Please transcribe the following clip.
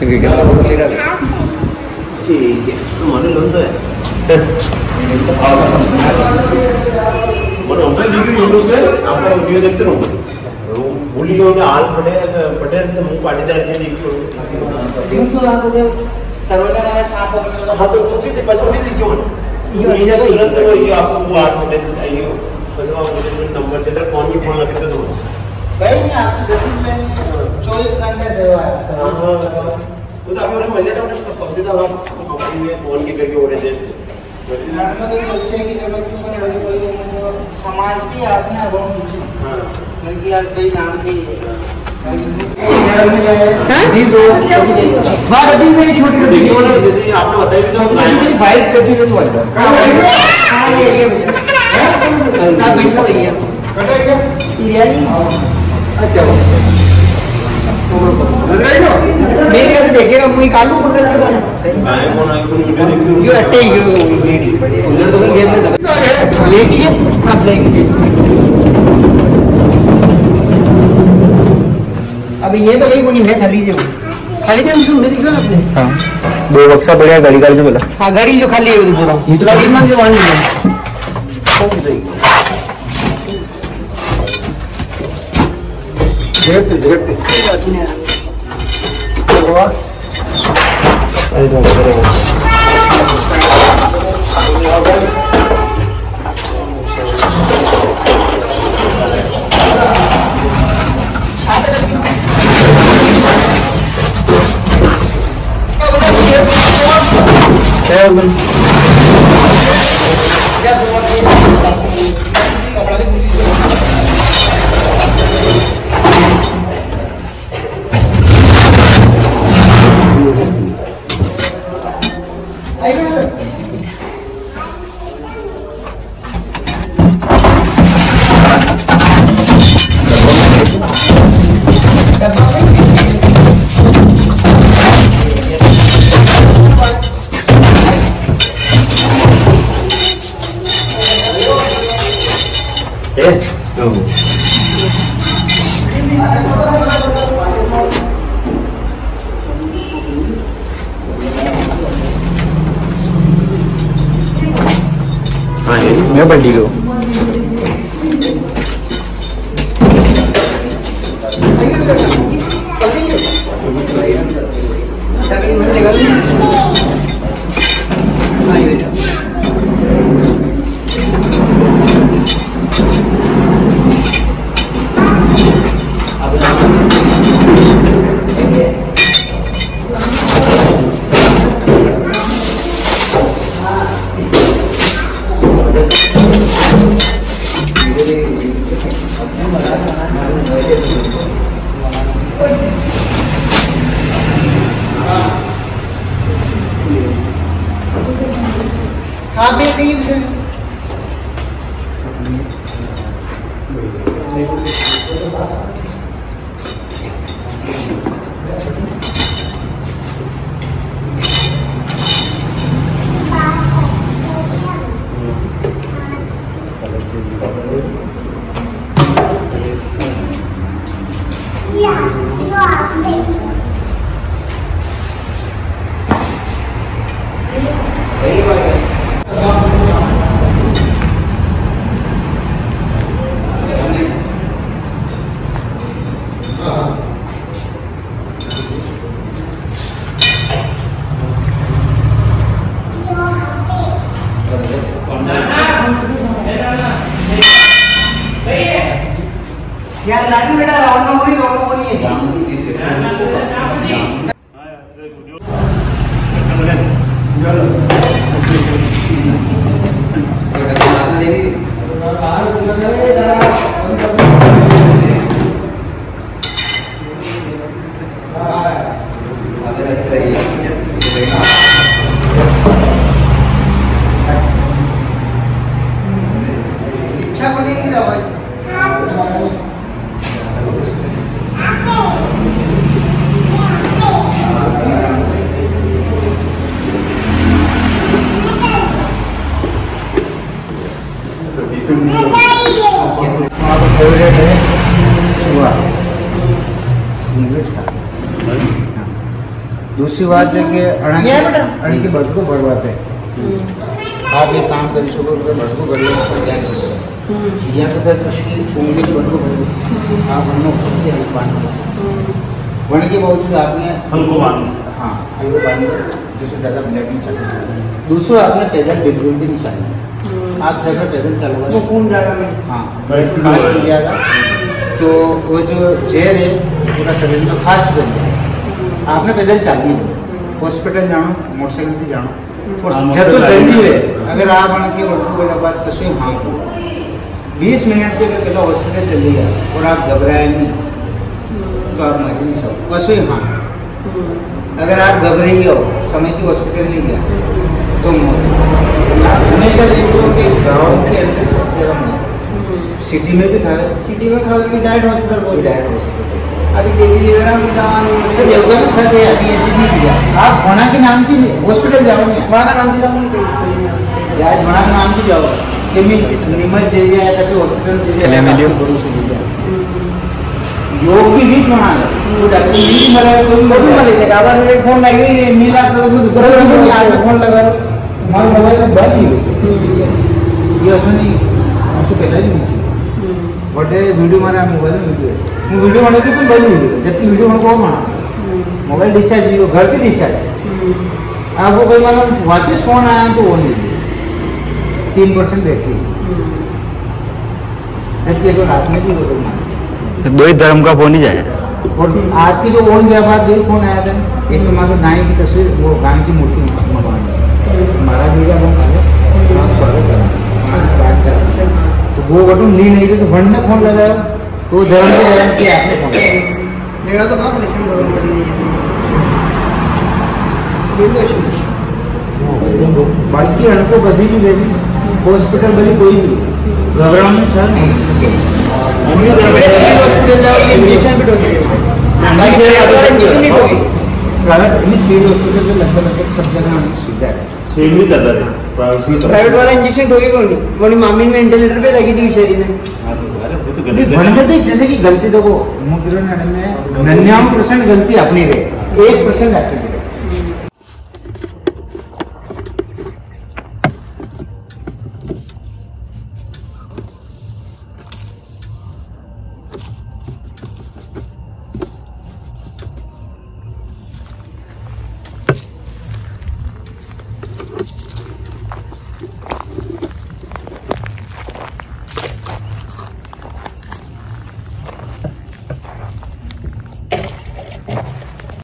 Video ले रहा ठीक है तुम्हारे लोन तो है। और हम पे देखिए यूट्यूब पे? आपका वीडियो देखते रहो। बोली होंगे आल पटेल पटेल से मुँह पाटीदार जी देखियो सर्वजन साफ़ हो हाँ तो वो भी बस वही देखियो यो ये जगह तुरंत वो ये आपको वो आल पटेल आइयो बस वो नंबर देते कौन भी फ़ोन लगते तो नहीं जब मैं चौबीस घंटे सेवा है हाँ हाँ वो तो अभी उन्हें मिले थे उन्हें पब्लिक था कंपनी में फ़ोन के करके उन्हें जस्ट नहीं है समाज भी आते हैं बहुत हाँ यार कई नाम की हाँ आपने बताया भी तो फाइट करती है हाँ ये ये पैसा पैसा भैया बिरयानी अच्छा मेरे देखेगा मुझे कालू हो यो अट्टे ही यो तो गेम में अभी ये तो कहीं को नहीं है खाली जो खाली जो मेरी क्यों अपने हाँ। दो बक्सा बढ़िया गाड़ी गाड़ी जो बोला हाँ गाड़ी जो खाली है वो तो पूरा गाड़ी में जो वहाँ नहीं झेड़ते झेड़ते अरे तो करेगा क्या हो गया? मैं बंडी को। Thank भी कहीं भी यार लागी बेटा राउंड में बोली राउंड में बोली है इच्छा को नहीं दवा हमारा फेवरेट है चूहा नॉनवेज का हाँ। दूसरी बात है कि अड़ंग की भटको बढ़वाते आप एक काम कर सको भड़को भटको बढ़ने यहाँ उंगली खुद बाँध के बावजूद आपने हल्को बाँध। हाँ हल्को बाँध जिससे ज़्यादा ब्लैक नहीं दूसरा आपने पैदल बिल्कुल भी नहीं चाहिए। आप जगह पैदल चलवा हाँ। तो वो जो जेर है पूरा शरीर में फास्ट बन गया आपने पैदल चालनी है। हॉस्पिटल जाना मोटरसाइकिल जाना। हाँ, जब જતો જલ્દી વે અગર આપ આણ કે ઓળખો બોલા બાદ हाँ को हाँ। बीस मिनट के पहले हॉस्पिटल चले गया और आप घबराए नहीं। तो आप मर नहीं सको कसू हाँ अगर आप घबरे गए हो समय की हॉस्पिटल नहीं गया तो मौत। आप हमेशा देखो कि गाँव के अंदर सबसे कम सिटी में भी खा सिटी में खाओगे डायरेक्ट हॉस्पिटल को डायरेक्ट हॉस्पिटल। अभी देवी देवरा में तो देवगा में है अभी ये नहीं किया। आप होना के नाम की हॉस्पिटल जाओगे? हमारा नाम दिया नहीं या होना के नाम की जाओ। कि मी निमत ज़रिया है कैसे हॉस्पिटल। योग भी है तो नहीं है तो भी वो भी फ़ोन लगी नीला तो फ़ोन नहीं आ आगे फ़ोन लगा। हमारा मोबाइल में बंद गोटे ಒಟ್ಟೆ ವಿಡಿಯೋ ಮಾರ मुझे ವಿಡಿಯೋ ನೀವು ವಿಡಿಯೋ ಮಾಡೋದು ತುಂಬ जितनी ವಿಡಿಯೋ मैं कौन ಮಾಡ್ಕೋ मोबाइल डिस्चार्ज हो घर की डिस्चार्ज आप वो कहीं मतलब वापस फ़ोन आया तो वो नहीं तीन परसेंट बैठी तो रात में भी वो तो दो ही धर्म का फ़ोन ही जाए और आज की जो ओन गया बाद दो फ़ोन आया था एक तो मात्र गाय की तस्वीर वो गाय की मूर्ति मंगवानी महाराज जी का फ़ोन आ गया स्वागत करा वो बटन ली नहीं थी तो भंड ने फ़ोन लगाया तो धर्म के आपने फ़ोन लेगा तो कहाँ परेशान भगवान कर लीजिए बाकी अणको कभी भी लेनी हॉस्पिटल भले कोई भी घबराने हॉस्पिटल जाओगे इंजेक्शन भी प्राइवेट में सिविल हॉस्पिटल में लगभग लगभग सब जगह आने सुविधा है सेम ही करता है प्राइवेट प्राइवेट वाला इंजेक्शन ठोके कौन नहीं मामी में वेंटिलेटर पे लगी थी बेचारी ने. हाँ तो अरे वो तो अभी गलत है जैसे कि गलती देखो मुद्रण में नन्यानवे परसेंट गलती अपनी रहे एक परसेंट डॉक्टर की